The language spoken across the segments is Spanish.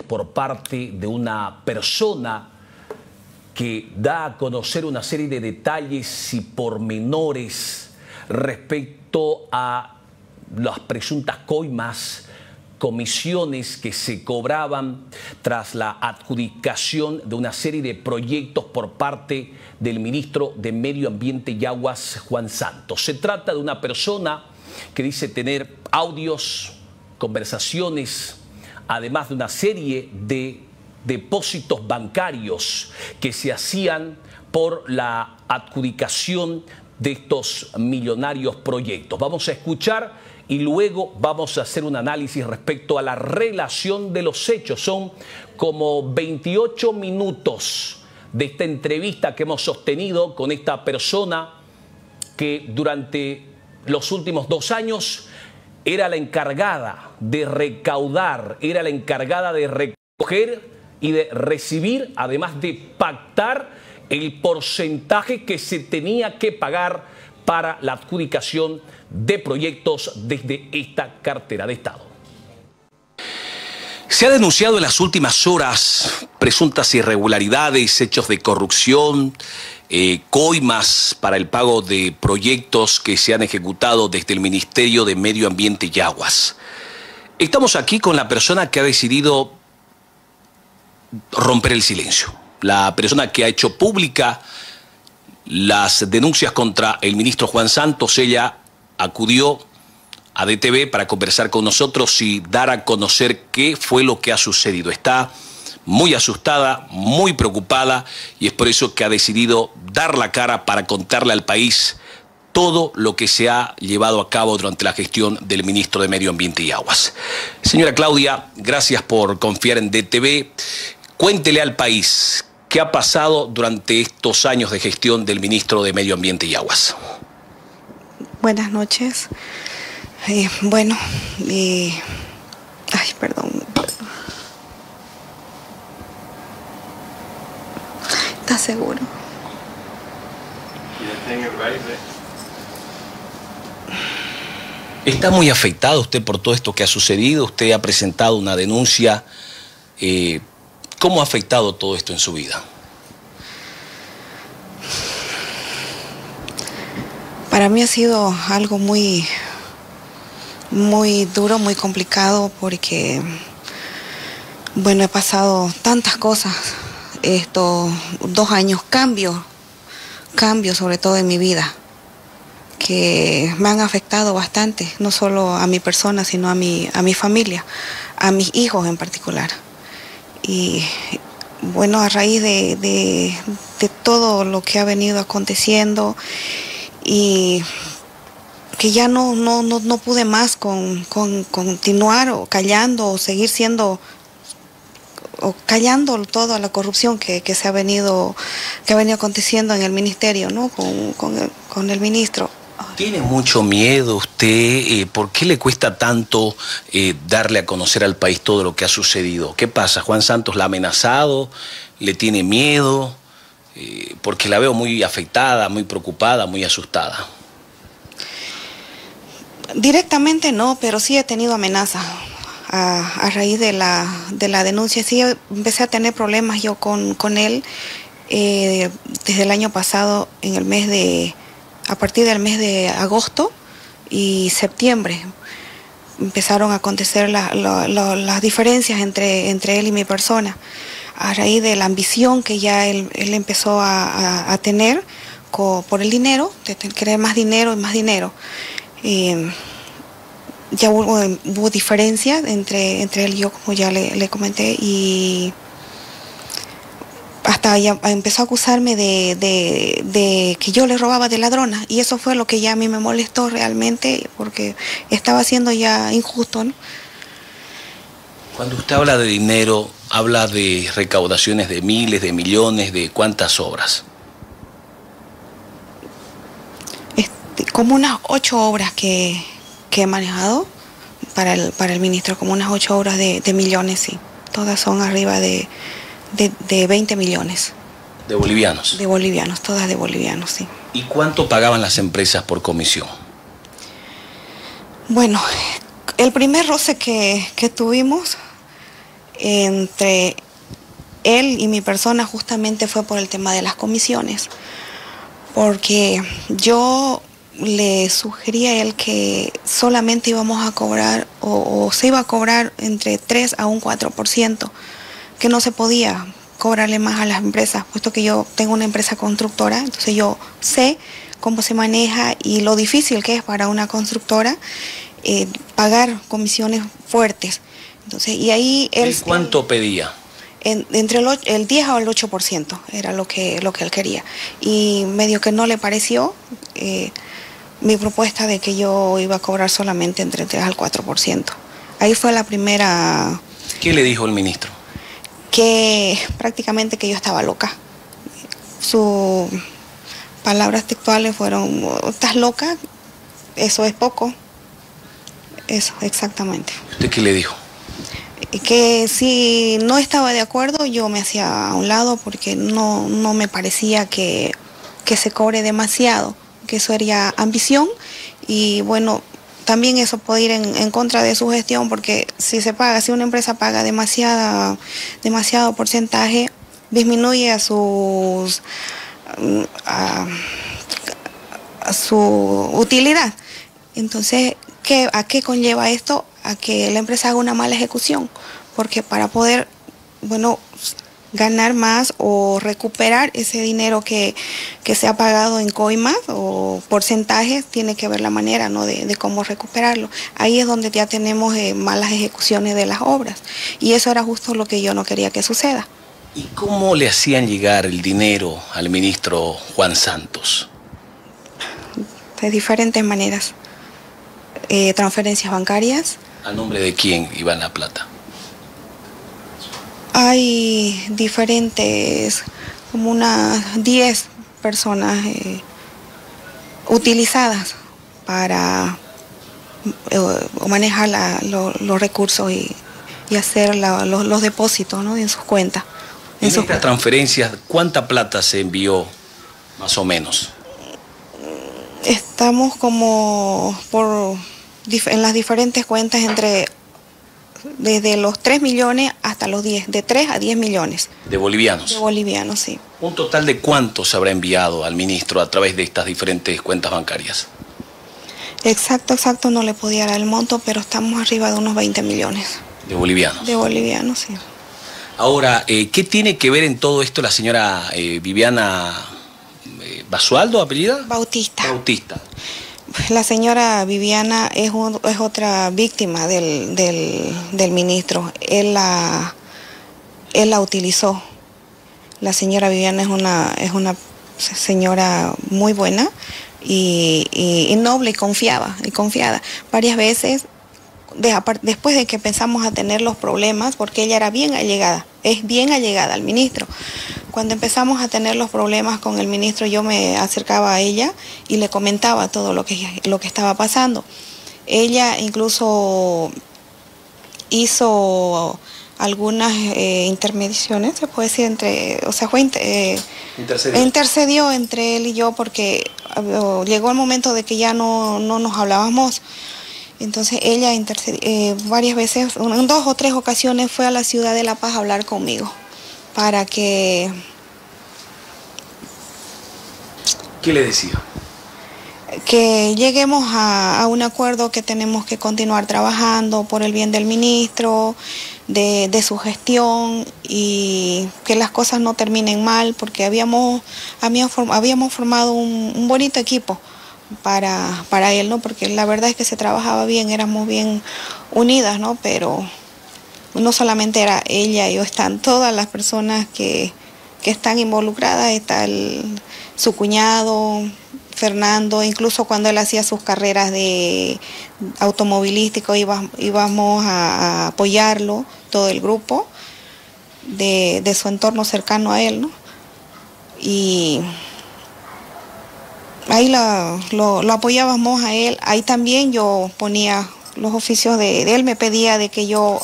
por parte de una persona que da a conocer una serie de detalles y pormenores respecto a las presuntas coimas, comisiones que se cobraban tras la adjudicación de una serie de proyectos por parte del ministro de Medio Ambiente y Aguas, Juan Santos. Se trata de una persona que dice tener audios, conversaciones, además de una serie de depósitos bancarios que se hacían por la adjudicación de estos millonarios proyectos. Vamos a escuchar y luego vamos a hacer un análisis respecto a la relación de los hechos. Son como 28 minutos de esta entrevista que hemos sostenido con esta persona que durante los últimos dos años era la encargada de recaudar, era la encargada de recoger y de recibir, además de pactar el porcentaje que se tenía que pagar para la adjudicación de proyectos desde esta cartera de Estado. Se ha denunciado en las últimas horas presuntas irregularidades, hechos de corrupción, eh, coimas para el pago de proyectos que se han ejecutado desde el Ministerio de Medio Ambiente y Aguas. Estamos aquí con la persona que ha decidido romper el silencio. La persona que ha hecho pública las denuncias contra el ministro Juan Santos, ella acudió a DTV para conversar con nosotros y dar a conocer qué fue lo que ha sucedido. Está muy asustada, muy preocupada y es por eso que ha decidido dar la cara para contarle al país todo lo que se ha llevado a cabo durante la gestión del ministro de Medio Ambiente y Aguas. Señora Claudia, gracias por confiar en DTV. Cuéntele al país qué ha pasado durante estos años de gestión del ministro de Medio Ambiente y Aguas. Buenas noches. Eh, bueno, eh, ay, perdón. ¿Estás seguro? ¿Está muy afectado usted por todo esto que ha sucedido? Usted ha presentado una denuncia. Eh, ¿Cómo ha afectado todo esto en su vida? Para mí ha sido algo muy, muy duro, muy complicado porque, bueno, he pasado tantas cosas, estos dos años, cambios, cambios sobre todo en mi vida, que me han afectado bastante, no solo a mi persona, sino a mi, a mi familia, a mis hijos en particular. Y bueno, a raíz de, todo lo que ha venido aconteciendo y que ya no, no, no, pude más con, continuar o callando o seguir siendo o callando toda la corrupción que, se ha venido que ha venido aconteciendo en el ministerio, ¿no? Con, con el ministro. ¿Tiene mucho miedo usted? Eh, ¿Por qué le cuesta tanto eh, darle a conocer al país todo lo que ha sucedido? ¿Qué pasa? ¿Juan Santos la ha amenazado? ¿Le tiene miedo? Eh, porque la veo muy afectada, muy preocupada, muy asustada. Directamente no, pero sí he tenido amenazas. A, raíz de la, de la denuncia, sí empecé a tener problemas yo con, con él desde el año pasado, en el mes de a partir del mes de agosto y septiembre. Empezaron a acontecer las diferencias entre, entre él y mi persona, a raíz de la ambición que ya él, empezó a, tener por el dinero, de querer más dinero y más dinero. Ya hubo, hubo diferencias entre, entre él y yo, como ya le, le comenté, y hasta empezó a acusarme de, que yo le robaba de ladrona y eso fue lo que ya a mí me molestó realmente porque estaba siendo ya injusto. ¿no? Cuando usted habla de dinero, habla de recaudaciones de miles, de millones, de cuántas obras. Este, como unas ocho obras que, he manejado para el, para el ministro, como unas ocho obras de, de millones, sí. Todas son arriba de de, 20 millones. ¿De bolivianos? De bolivianos, todas de bolivianos, sí. ¿Y cuánto pagaban las empresas por comisión? Bueno, el primer roce que, tuvimos, entre él y mi persona justamente fue por el tema de las comisiones, porque yo le sugería a él que solamente íbamos a cobrar o, se iba a cobrar entre 3 a un 4%, que no se podía cobrarle más a las empresas, puesto que yo tengo una empresa constructora, entonces yo sé cómo se maneja y lo difícil que es para una constructora eh, pagar comisiones fuertes. Entonces, y ahí él... ¿Cuánto pedía? entre el, el, 10 o el 8% era lo que, lo que él quería. Y medio que no le pareció eh, mi propuesta de que yo iba a cobrar solamente entre el 3 al 4%. Ahí fue la primera... ¿Qué le dijo el ministro? Que prácticamente que yo estaba loca. Sus palabras textuales fueron, ¿estás loca? Eso es poco. Eso, exactamente. ¿Usted qué le dijo? que si no estaba de acuerdo yo me hacía a un lado porque no, no me parecía que, se cobre demasiado, que eso sería ambición y bueno, también eso puede ir en, contra de su gestión porque si se paga, si una empresa paga demasiada, demasiado porcentaje, disminuye a sus a, a su utilidad. Entonces, ¿qué, ¿a qué conlleva esto? A que la empresa haga una mala ejecución porque para poder, bueno, ganar más o recuperar ese dinero que, se ha pagado en coimas o porcentajes, tiene que ver la manera ¿no? de, cómo recuperarlo. Ahí es donde ya tenemos eh, malas ejecuciones de las obras. Y eso era justo lo que yo no quería que suceda. ¿Y cómo le hacían llegar el dinero al ministro Juan Santos? De diferentes maneras. Eh, transferencias bancarias. ¿A nombre de quién iba la plata? Hay diferentes, como unas 10 personas eh, utilizadas para eh, manejar los recursos y, hacer los, depósitos ¿no? en sus cuentas. En, estas transferencias, ¿cuánta plata se envió más o menos? Estamos como por en las diferentes cuentas entre desde los 3 millones hasta los 10, de 3 a 10 millones. ¿De bolivianos? De bolivianos, sí. ¿Un total de cuánto se habrá enviado al ministro a través de estas diferentes cuentas bancarias? Exacto, exacto, no le podía dar el monto, pero estamos arriba de unos 20 millones. ¿De bolivianos? De bolivianos, sí. Ahora, eh, ¿qué tiene que ver en todo esto la señora eh, Viviana eh, Basualdo, apellida? Bautista. Bautista. La señora Viviana es, otra víctima del, ministro. Él la, utilizó. La señora Viviana es una, señora muy buena y, y, noble y confiaba, y confiada. Varias veces, después de que pensamos a tener los problemas, porque ella era bien allegada, es bien allegada al ministro, cuando empezamos a tener los problemas con el ministro, yo me acercaba a ella y le comentaba todo lo que, lo que estaba pasando. Ella incluso hizo algunas eh, intermediaciones, se puede decir, entre, o sea, fue eh, intercedió. entre él y yo porque eh, llegó el momento de que ya no, nos hablábamos. Entonces ella intercedió, varias veces, en dos o tres ocasiones fue a la ciudad de La Paz a hablar conmigo para que... ¿Qué le decía? Que lleguemos a, un acuerdo que tenemos que continuar trabajando por el bien del ministro, de, su gestión y que las cosas no terminen mal porque habíamos, habíamos, formado un, bonito equipo para, para él, ¿no? Porque la verdad es que se trabajaba bien, éramos bien unidas, ¿no? Pero no solamente era ella, yo están todas las personas que, están involucradas, está su cuñado, Fernando, incluso cuando él hacía sus carreras de automovilístico íbamos a, apoyarlo, todo el grupo de, su entorno cercano a él, ¿no? Y ahí lo, apoyábamos a él, ahí también yo ponía los oficios de, de él, me pedía de que yo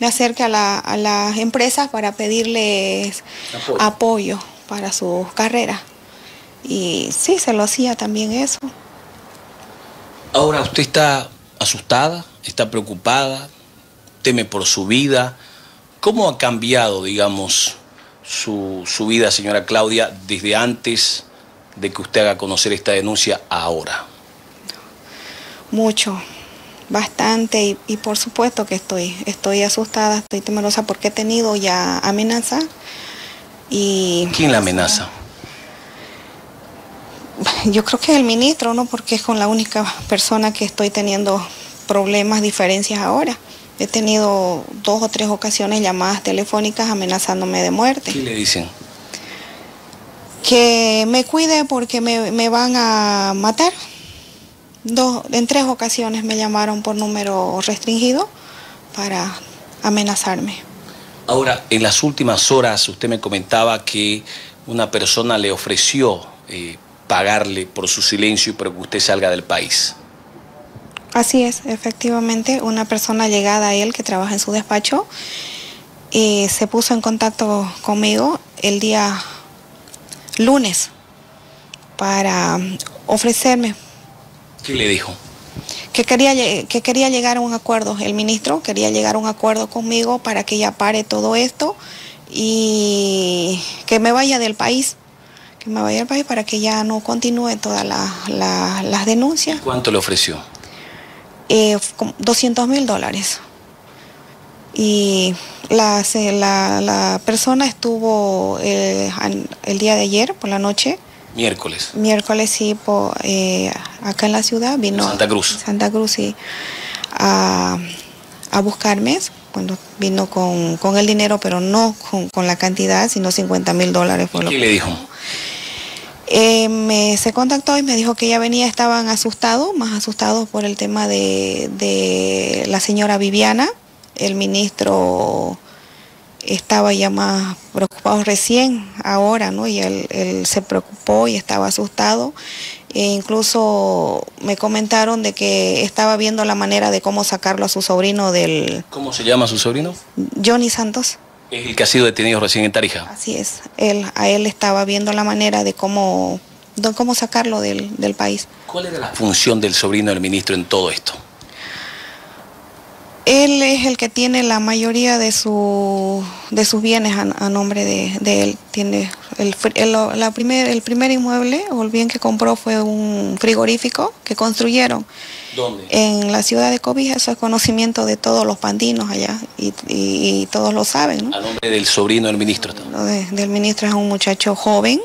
me acerque a, las empresas para pedirles apoyo. para sus carreras. Y sí, se lo hacía también eso. Ahora usted está asustada, está preocupada, teme por su vida. ¿Cómo ha cambiado, digamos, su, su vida, señora Claudia, desde antes de que usted haga conocer esta denuncia ahora? Mucho, bastante y, por supuesto que estoy, estoy asustada, estoy temerosa porque he tenido ya amenaza y... ¿Quién la amenaza? Yo creo que el ministro, ¿no? Porque es con la única persona que estoy teniendo problemas, diferencias ahora. He tenido dos o tres ocasiones llamadas telefónicas amenazándome de muerte. ¿Qué le dicen? Que me cuide porque me, me van a matar. Dos, en tres ocasiones me llamaron por número restringido para amenazarme. Ahora, en las últimas horas usted me comentaba que una persona le ofreció eh, pagarle por su silencio y para que usted salga del país. Así es, efectivamente, una persona llegada a él que trabaja en su despacho y se puso en contacto conmigo el día lunes para ofrecerme ¿Qué le dijo? Que quería, que quería llegar a un acuerdo, el ministro quería llegar a un acuerdo conmigo para que ya pare todo esto y que me vaya del país, que me vaya del país para que ya no continúe todas las denuncias. ¿Cuánto le ofreció? Eh, 200 mil dólares. Y la, la, la, persona estuvo eh, el día de ayer por la noche Miércoles. Miércoles, sí, eh, acá en la ciudad vino. Santa Cruz. Santa Cruz, sí. A, buscarme. Bueno, vino con, el dinero, pero no con, la cantidad, sino 50 mil dólares. Por ¿Qué le dijo? Eh, me, se contactó y me dijo que ya venía, estaban asustados, más asustados por el tema de, de la señora Viviana, el ministro estaba ya más preocupado recién, ahora, ¿no? Y él, se preocupó y estaba asustado. E incluso me comentaron de que estaba viendo la manera de cómo sacarlo a su sobrino del... ¿Cómo se llama su sobrino? Johnny Santos. Es el que ha sido detenido recién en Tarija. Así es. Él, a él estaba viendo la manera de cómo, de cómo sacarlo del, del país. ¿Cuál era la función del sobrino del ministro en todo esto? Él es el que tiene la mayoría de, su, de sus bienes a, nombre de, él. Tiene el, la primer, el primer inmueble o el bien que compró fue un frigorífico que construyeron. ¿Dónde? En la ciudad de Cobija. Eso es conocimiento de todos los pandinos allá y, todos lo saben. ¿A nombre del sobrino del ministro? del ministro es un muchacho joven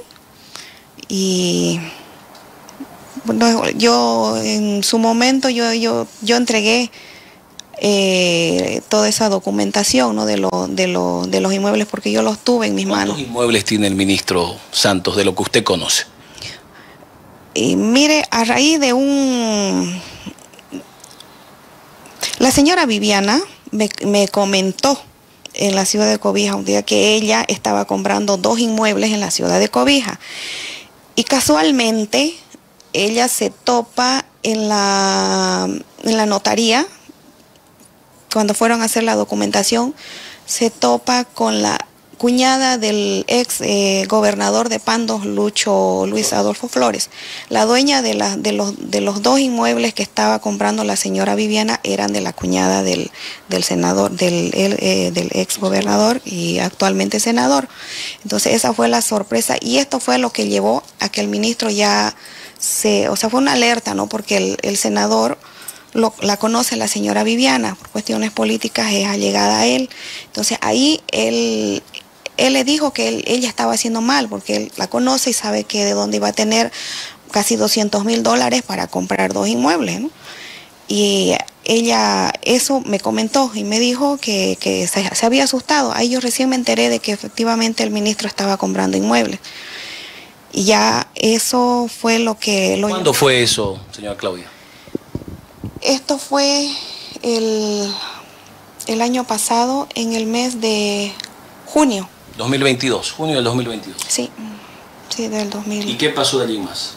y bueno, yo en su momento yo, yo, yo entregué eh, toda esa documentación ¿no? de, lo, de, lo, de los inmuebles, porque yo los tuve en mis manos. ¿Cuántos inmuebles tiene el ministro Santos de lo que usted conoce? Y mire, a raíz de un... La señora Viviana me, me comentó en la ciudad de Cobija un día que ella estaba comprando dos inmuebles en la ciudad de Cobija. Y casualmente ella se topa en la, en la notaría cuando fueron a hacer la documentación, se topa con la cuñada del ex eh, gobernador de Pandos, Lucho Luis Adolfo Flores. La dueña de, los, de los dos inmuebles que estaba comprando la señora Viviana eran de la cuñada del, del senador, del, eh, del ex gobernador y actualmente senador. Entonces esa fue la sorpresa y esto fue lo que llevó a que el ministro ya se, o sea, fue una alerta, ¿no? Porque el, el senador la conoce la señora Viviana, por cuestiones políticas es allegada a él. Entonces ahí él, él le dijo que ella estaba haciendo mal, porque él la conoce y sabe que de dónde iba a tener casi 200 mil dólares para comprar dos inmuebles. Y ella eso me comentó y me dijo que, se, había asustado. Ahí yo recién me enteré de que efectivamente el ministro estaba comprando inmuebles. Y ya eso fue lo que... Lo ¿Cuándo fue eso, señora Claudia? Esto fue el, el año pasado, en el mes de junio. 2022, junio del 2022. Sí, sí, del 2000. ¿Y qué pasó de allí más?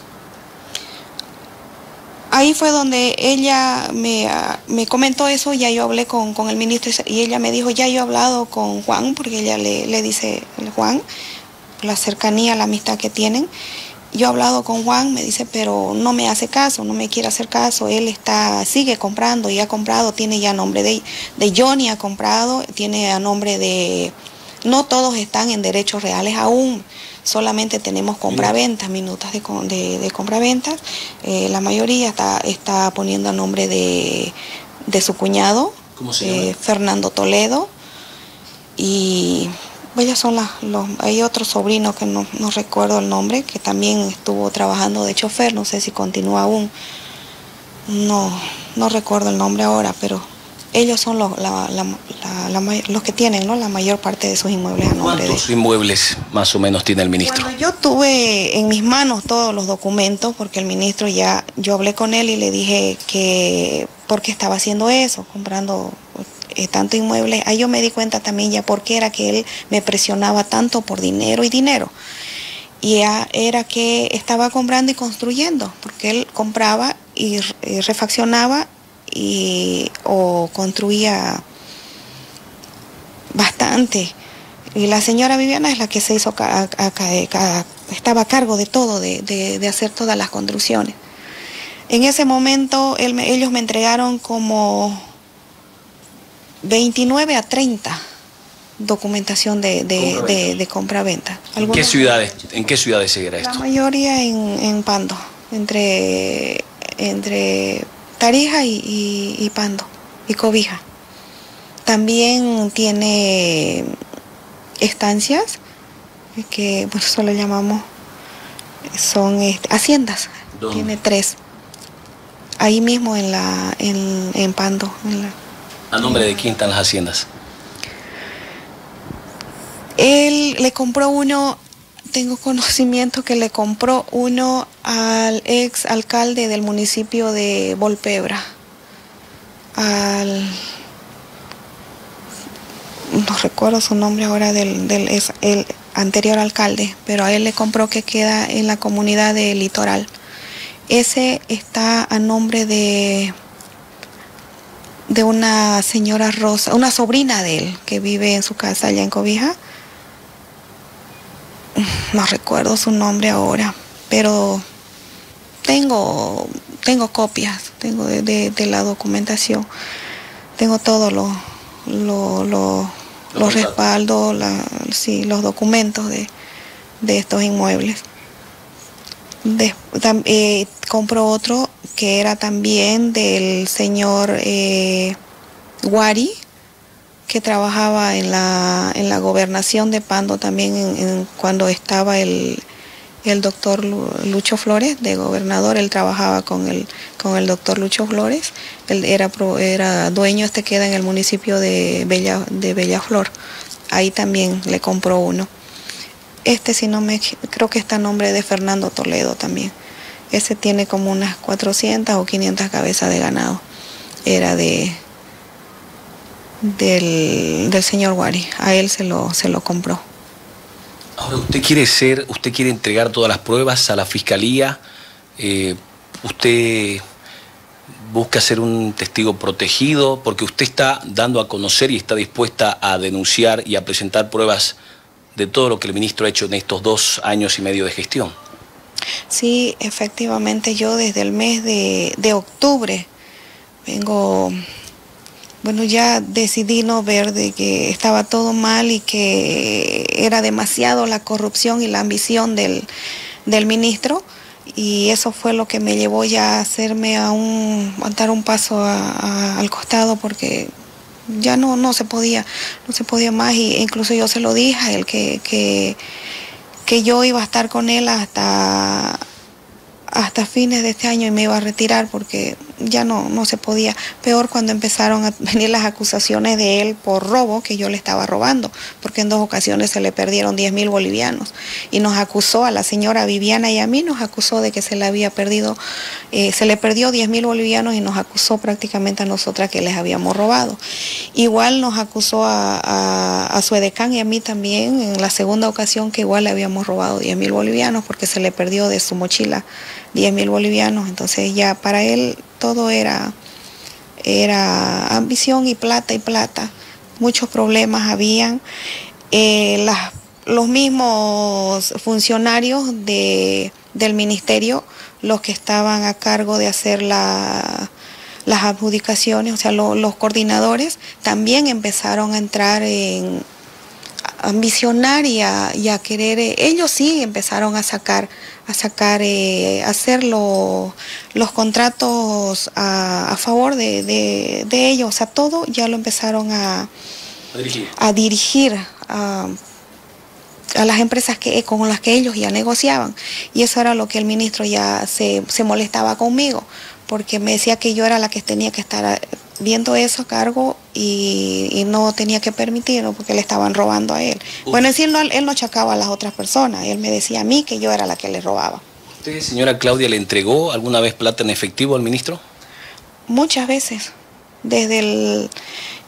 Ahí fue donde ella me, me comentó eso, ya yo hablé con, con, el ministro y ella me dijo, ya yo he hablado con Juan, porque ella le, le dice Juan, la cercanía, la amistad que tienen, yo he hablado con Juan, me dice, pero no me hace caso, no me quiere hacer caso. Él está, sigue comprando y ha comprado, tiene ya nombre de, de Johnny, ha comprado, tiene a nombre de. No todos están en derechos reales aún, solamente tenemos compraventas, minutas de, de, de compraventas. Eh, la mayoría está, está poniendo a nombre de, de su cuñado, eh, Fernando Toledo. Y ellas son las, los, hay otro sobrino que no, no, recuerdo el nombre, que también estuvo trabajando de chofer, no sé si continúa aún, no, no recuerdo el nombre ahora, pero ellos son los, la, la, la, los que tienen ¿no? la mayor parte de sus inmuebles a nombre ¿Cuántos de... inmuebles más o menos tiene el ministro? Bueno, yo tuve en mis manos todos los documentos porque el ministro ya, yo hablé con él y le dije que por qué estaba haciendo eso, comprando eh, tanto inmuebles. Ahí yo me di cuenta también ya por qué era que él me presionaba tanto por dinero y dinero. Y ya era que estaba comprando y construyendo, porque él compraba y, y refaccionaba y, o construía bastante. Y la señora Viviana es la que se hizo, a, a, a, estaba a cargo de todo, de, de, de, hacer todas las construcciones. En ese momento él ellos me entregaron como 29 a 30 documentación de, de, de, de compra-venta. ¿En qué ciudades, en qué ciudades se era esto? La mayoría en, en Pando, entre, entre Tarija y, y, y, Pando y Cobija. También tiene estancias que por eso lo llamamos son este, haciendas. ¿Dónde? Tiene tres. Ahí mismo en la en, en Pando. En la, ¿A nombre de quién están las haciendas? Él le compró uno tengo conocimiento que le compró uno al ex alcalde del municipio de Volpebra, al no recuerdo su nombre ahora del, del el anterior alcalde, pero a él le compró que queda en la comunidad de Litoral. Ese está a nombre de de una señora Rosa, una sobrina de él que vive en su casa allá en Cobija. No recuerdo su nombre ahora, pero tengo, tengo copias, tengo de, de, de la documentación, tengo todo lo, lo, lo los respaldos, la, sí, los documentos de, de estos inmuebles. De, eh, compro otro que era también del señor eh, Guari, que trabajaba en la, en la gobernación de Pando también en, cuando estaba el, el doctor Lucho Flores de gobernador, él trabajaba con el, con el doctor Lucho Flores, él era, era dueño, este queda en el municipio de, Bella, de Bellaflor, ahí también le compró uno. Este si no me, creo que está a nombre de Fernando Toledo también. Ese tiene como unas 400 o 500 cabezas de ganado. Era de, del, del señor Wari. A él se lo, se lo compró. Ahora, usted quiere ser, usted quiere entregar todas las pruebas a la fiscalía. Eh, usted busca ser un testigo protegido porque usted está dando a conocer y está dispuesta a denunciar y a presentar pruebas de todo lo que el ministro ha hecho en estos dos años y medio de gestión. Sí, efectivamente, yo desde el mes de, de octubre vengo bueno, ya decidí no ver de que estaba todo mal y que era demasiado la corrupción y la ambición del, del ministro y eso fue lo que me llevó ya a hacerme a un a dar un paso a, al costado porque ya no no se podía no se podía más y incluso yo se lo dije a él que que, que yo iba a estar con él hasta hasta fines de este año y me iba a retirar porque ya no, no se podía. Peor cuando empezaron a venir las acusaciones de él por robo, que yo le estaba robando, porque en dos ocasiones se le perdieron 10 mil bolivianos. Y nos acusó a la señora Viviana y a mí, nos acusó de que se le había perdido, eh, se le perdió 10 mil bolivianos y nos acusó prácticamente a nosotras que les habíamos robado. Igual nos acusó a, a, a su edecán y a mí también en la segunda ocasión que igual le habíamos robado 10 mil bolivianos porque se le perdió de su mochila 10 mil bolivianos. Entonces ya para él todo era, era ambición y plata y plata. Muchos problemas habían. Eh, los mismos funcionarios de, del ministerio los que estaban a cargo de hacer la, las adjudicaciones, o sea, los coordinadores también empezaron a entrar en ambicionar y a, querer, eh, ellos sí empezaron a sacar, a sacar, eh, hacer los contratos a, favor de, ellos, o sea, todo ya lo empezaron a, a dirigir, a, las empresas que, con las que ellos ya negociaban. Y eso era lo que el ministro ya se, se molestaba conmigo, porque me decía que yo era la que tenía que estar viendo eso a cargo y, no tenía que permitirlo porque le estaban robando a él. Bueno, no, él no achacaba a las otras personas, él me decía a mí que yo era la que le robaba. ¿Usted, señora Claudia, le entregó alguna vez plata en efectivo al ministro? Muchas veces. Desde el,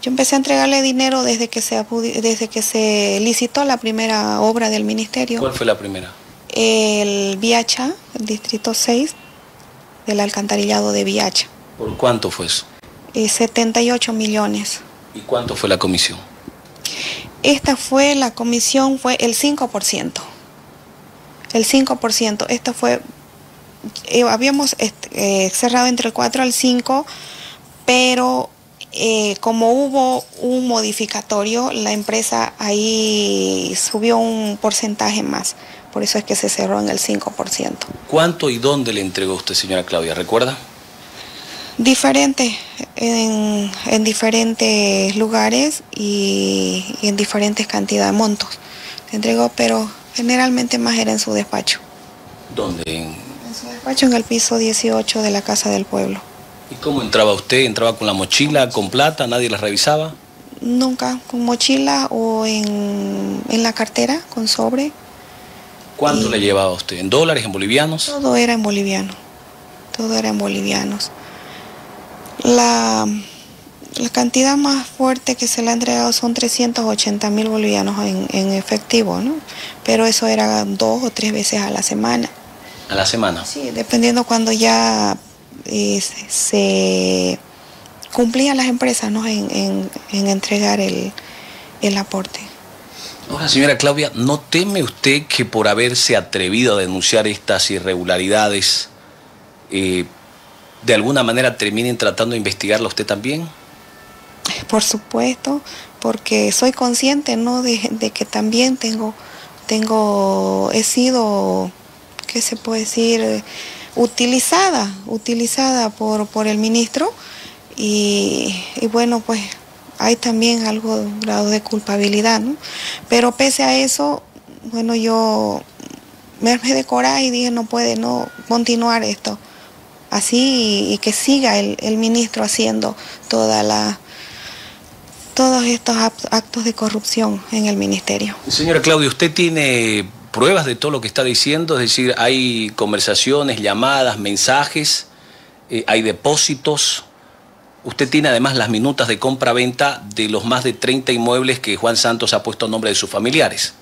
yo empecé a entregarle dinero desde que se desde que se licitó la primera obra del ministerio. ¿Cuál fue la primera? El Viacha, el distrito 6 del alcantarillado de Viacha. ¿Por cuánto fue eso? 78 millones. ¿Y cuánto fue la comisión? Esta fue, la comisión fue el 5%. El 5%. Esto fue, eh, habíamos eh, cerrado entre el 4 al 5, pero eh, como hubo un modificatorio, la empresa ahí subió un porcentaje más. Por eso es que se cerró en el 5%. ¿Cuánto y dónde le entregó usted, señora Claudia? ¿Recuerda? Diferentes, en, diferentes lugares y, en diferentes cantidades de montos. entregó, pero generalmente más era en su despacho. ¿Dónde? En su despacho, en el piso 18 de la Casa del Pueblo. ¿Y cómo entraba usted? ¿Entraba con la mochila, con plata? ¿Nadie la revisaba? Nunca, con mochila o en, la cartera, con sobre. ¿Cuánto le llevaba usted? ¿En dólares, en bolivianos? Todo era en boliviano. Todo era en bolivianos. La, la cantidad más fuerte que se le ha entregado son 380 mil bolivianos en, efectivo, ¿no? Pero eso era dos o tres veces a la semana. ¿A la semana? Sí, dependiendo cuando ya eh, se cumplían las empresas ¿no? en, entregar el, aporte. Ahora, señora Claudia, ¿no teme usted que por haberse atrevido a denunciar estas irregularidades eh, de alguna manera terminen tratando de investigarla usted también? Por supuesto, porque soy consciente, ¿no? De, que también tengo, tengo, he sido, ¿qué se puede decir? Utilizada, utilizada por, por el ministro y, bueno, pues hay también algo grado de culpabilidad, ¿no? Pero pese a eso, bueno, yo me armé de y dije, no puede no continuar esto así y, que siga el, ministro haciendo toda la, todos estos actos de corrupción en el ministerio. Señora Claudia, ¿usted tiene pruebas de todo lo que está diciendo? Es decir, hay conversaciones, llamadas, mensajes, eh, hay depósitos. Usted tiene además las minutas de compra-venta de los más de 30 inmuebles que Juan Santos ha puesto a nombre de sus familiares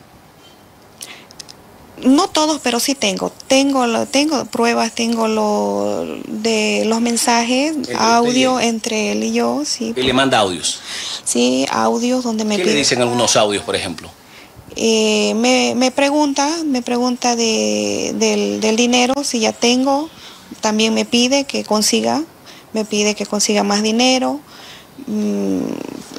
no todos, pero sí tengo. Tengo, tengo pruebas, tengo lo de los mensajes, audio entre él y yo. Sí. ¿Él le manda audios? Sí, audios donde me ¿Qué le dicen algunos audios, por ejemplo? Eh, me, pregunta, me pregunta del, dinero, si ya tengo. También me pide que consiga, me pide que consiga más dinero. Mm,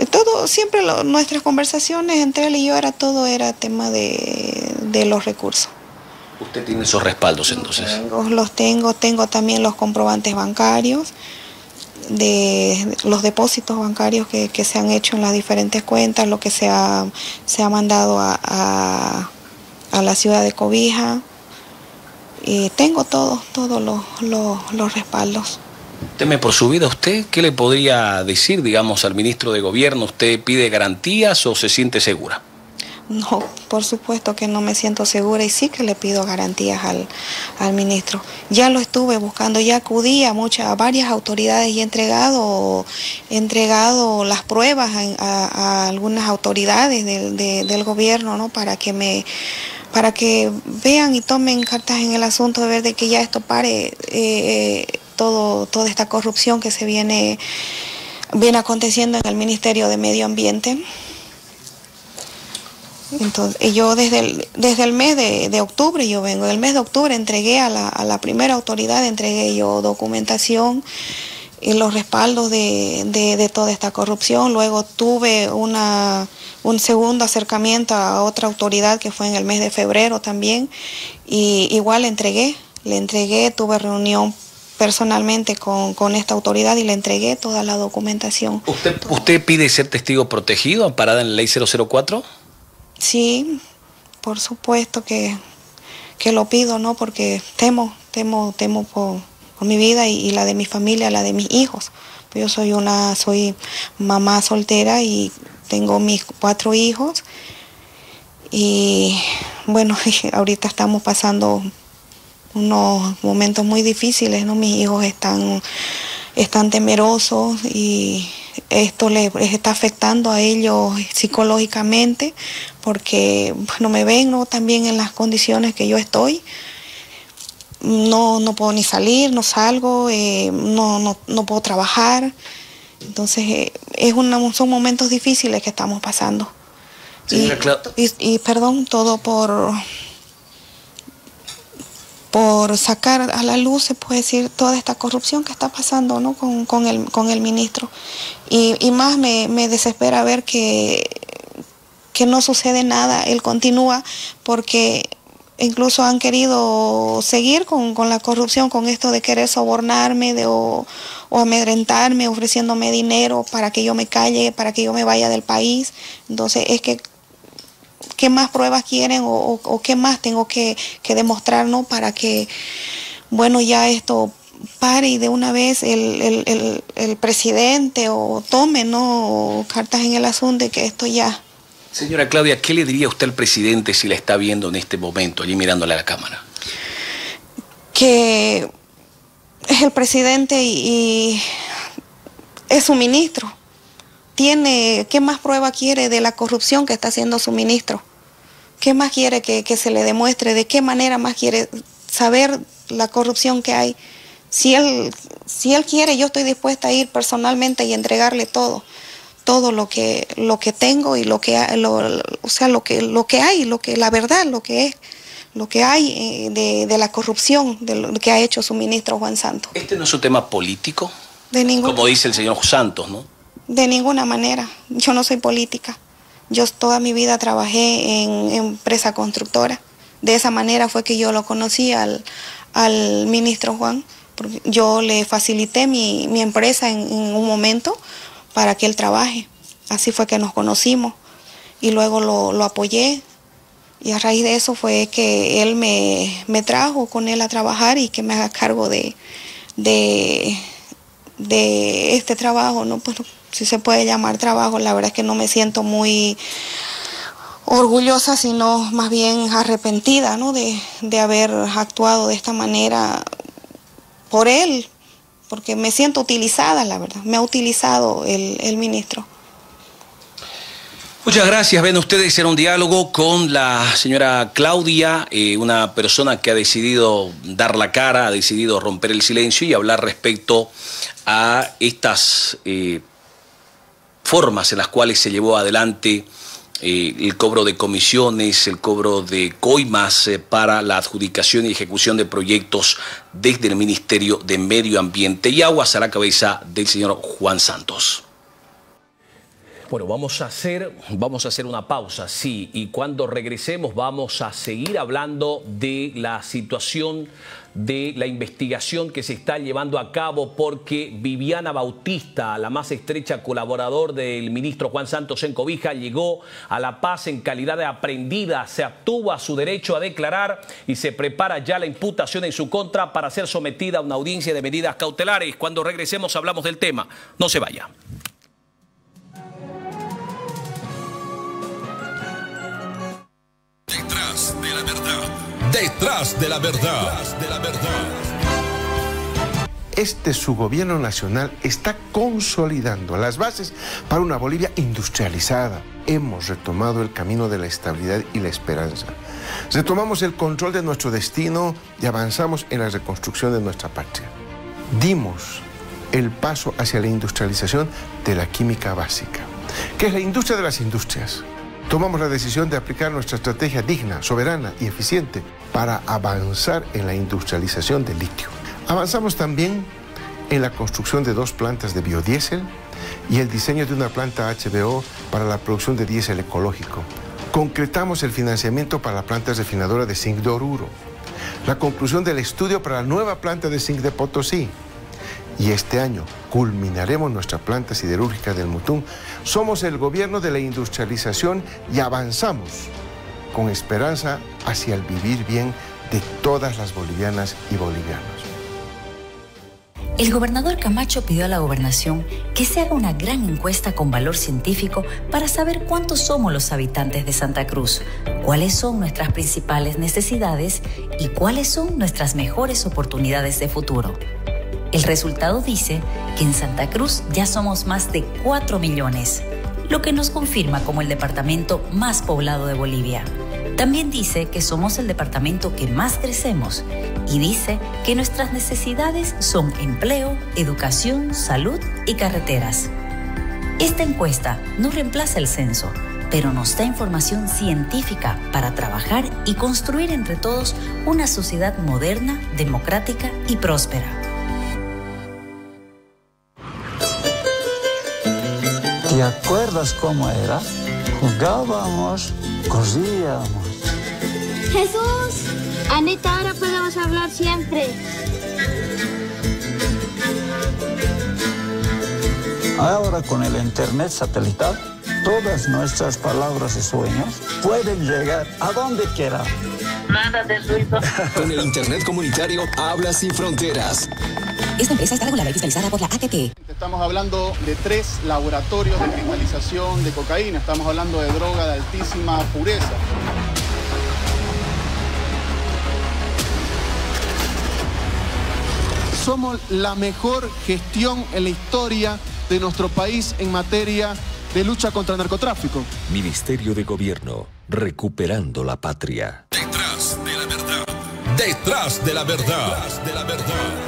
todo, siempre nuestras conversaciones entre él y yo era todo, era tema de, de los recursos. ¿Usted tiene esos respaldos entonces? los tengo, tengo también los comprobantes bancarios de los depósitos bancarios que, se han hecho en las diferentes cuentas, lo que se ha, se ha mandado a, la ciudad de Cobija. Y tengo todos todos los, los, los respaldos. Teme por su vida usted, ¿qué le podría decir, digamos, al ministro de Gobierno? ¿Usted pide garantías o se siente segura? No, por supuesto que no me siento segura y sí que le pido garantías al, ministro. Ya lo estuve buscando, ya acudí a muchas, a varias autoridades y he entregado, entregado las pruebas a, algunas autoridades del, gobierno, ¿no? Para que me para que vean y tomen cartas en el asunto de ver de que ya esto pare eh, todo, toda esta corrupción que se viene, viene aconteciendo en el Ministerio de Medio Ambiente. Entonces, yo desde el, desde el mes de, octubre, yo vengo, el mes de octubre entregué a la, primera autoridad, entregué yo documentación y los respaldos de, toda esta corrupción. Luego tuve una, un segundo acercamiento a otra autoridad que fue en el mes de febrero también. Y igual le entregué, le entregué, tuve reunión personalmente con, esta autoridad y le entregué toda la documentación. ¿Usted, ¿Usted pide ser testigo protegido amparada en la ley 004? Sí, por supuesto que, que lo pido, ¿no? Porque temo, temo, temo por, mi vida y, la de mi familia, la de mis hijos. Yo soy una, soy mamá soltera y tengo mis cuatro hijos. Y bueno, ahorita estamos pasando unos momentos muy difíciles, ¿no? Mis hijos están, están temerosos y esto les, está afectando a ellos psicológicamente porque no me ven ¿no? también en las condiciones que yo estoy. No, no puedo ni salir, no salgo, eh, no, no, no, puedo trabajar. Entonces, eh, es son momentos difíciles que estamos pasando. y, y, perdón, todo por, por sacar a la luz, se puede decir, toda esta corrupción que está pasando ¿no? con, con, el, con el ministro. Y, y más me, me, desespera ver que, que no sucede nada, él continúa porque incluso han querido seguir con, con la corrupción, con esto de querer sobornarme de, o, o amedrentarme, ofreciéndome dinero para que yo me calle, para que yo me vaya del país. Entonces es que qué más pruebas quieren o, qué más tengo que, demostrar, ¿no? Para que, bueno, ya esto pare y de una vez el, presidente o tome, ¿no? cartas en el asunto de que esto ya... Señora Claudia, ¿qué le diría usted al presidente si la está viendo en este momento, allí mirándole a la cámara? Que es el presidente y es su ministro tiene, ¿qué más prueba quiere de la corrupción que está haciendo su ministro? ¿Qué más quiere que, se le demuestre? ¿De qué manera más quiere saber la corrupción que hay? Si él, si él quiere, yo estoy dispuesta a ir personalmente y entregarle todo, todo lo que, lo que tengo y lo que, o sea, lo que, lo que hay, lo que, la verdad, lo que es lo que hay eh, de, de, la corrupción de lo que ha hecho su ministro Juan Santos. ¿Este no es un tema político? De ningún... Como dice el señor Santos, ¿no? De ninguna manera. Yo no soy política. Yo toda mi vida trabajé en empresa constructora. De esa manera fue que yo lo conocí al, ministro Juan. Yo le facilité mi, empresa en, un momento para que él trabaje. Así fue que nos conocimos. Y luego lo, apoyé. Y a raíz de eso fue que él me, trajo con él a trabajar y que me haga cargo de, de, de este trabajo, ¿no? Pues si se puede llamar trabajo, la verdad es que no me siento muy orgullosa, sino más bien arrepentida ¿no? de, haber actuado de esta manera por él, porque me siento utilizada, la verdad, me ha utilizado el, ministro. Muchas gracias. Ven ustedes, era un diálogo con la señora Claudia, eh, una persona que ha decidido dar la cara, ha decidido romper el silencio y hablar respecto a estas eh, formas en las cuales se llevó adelante eh, el cobro de comisiones, el cobro de coimas eh, para la adjudicación y ejecución de proyectos desde el Ministerio de Medio Ambiente y Aguas a la cabeza del señor Juan Santos. Bueno, vamos a hacer, vamos a hacer una pausa, sí, y cuando regresemos vamos a seguir hablando de la situación de la investigación que se está llevando a cabo porque Viviana Bautista, la más estrecha colaborador del ministro Juan Santos en Cobija, llegó a La Paz en calidad de aprendida, se obtuvo a su derecho a declarar y se prepara ya la imputación en su contra para ser sometida a una audiencia de medidas cautelares. Cuando regresemos hablamos del tema. No se vaya. Detrás de la verdad. Detrás de la verdad. Este su gobierno nacional está consolidando las bases para una Bolivia industrializada. Hemos retomado el camino de la estabilidad y la esperanza. Retomamos el control de nuestro destino y avanzamos en la reconstrucción de nuestra patria. Dimos el paso hacia la industrialización de la química básica, que es la industria de las industrias tomamos la decisión de aplicar nuestra estrategia digna, soberana y eficiente para avanzar en la industrialización del litio. Avanzamos también en la construcción de dos plantas de biodiesel y el diseño de una planta HBO para la producción de diésel ecológico. Concretamos el financiamiento para la planta refinadora de zinc de Oruro, la conclusión del estudio para la nueva planta de zinc de Potosí, y este año culminaremos nuestra planta siderúrgica del Mutún. Somos el gobierno de la industrialización y avanzamos con esperanza hacia el vivir bien de todas las bolivianas y bolivianos. El gobernador Camacho pidió a la gobernación que se haga una gran encuesta con valor científico para saber cuántos somos los habitantes de Santa Cruz, cuáles son nuestras principales necesidades y cuáles son nuestras mejores oportunidades de futuro. El resultado dice que en Santa Cruz ya somos más de 4 millones, lo que nos confirma como el departamento más poblado de Bolivia. También dice que somos el departamento que más crecemos y dice que nuestras necesidades son empleo, educación, salud y carreteras. Esta encuesta no reemplaza el censo, pero nos da información científica para trabajar y construir entre todos una sociedad moderna, democrática y próspera. ¿Te acuerdas cómo era? Jugábamos, corríamos. Jesús, Anita, ahora podemos hablar siempre. Ahora con el internet satelital, todas nuestras palabras y sueños pueden llegar a donde quiera. Nada de ruido. Con el internet comunitario habla sin fronteras. Esta empresa está regulada y fiscalizada por la ATT. Estamos hablando de tres laboratorios de cristalización de cocaína. Estamos hablando de droga de altísima pureza. Somos la mejor gestión en la historia de nuestro país en materia de lucha contra el narcotráfico. Ministerio de Gobierno, recuperando la patria. Detrás de la verdad. Detrás de la verdad. Detrás de la verdad.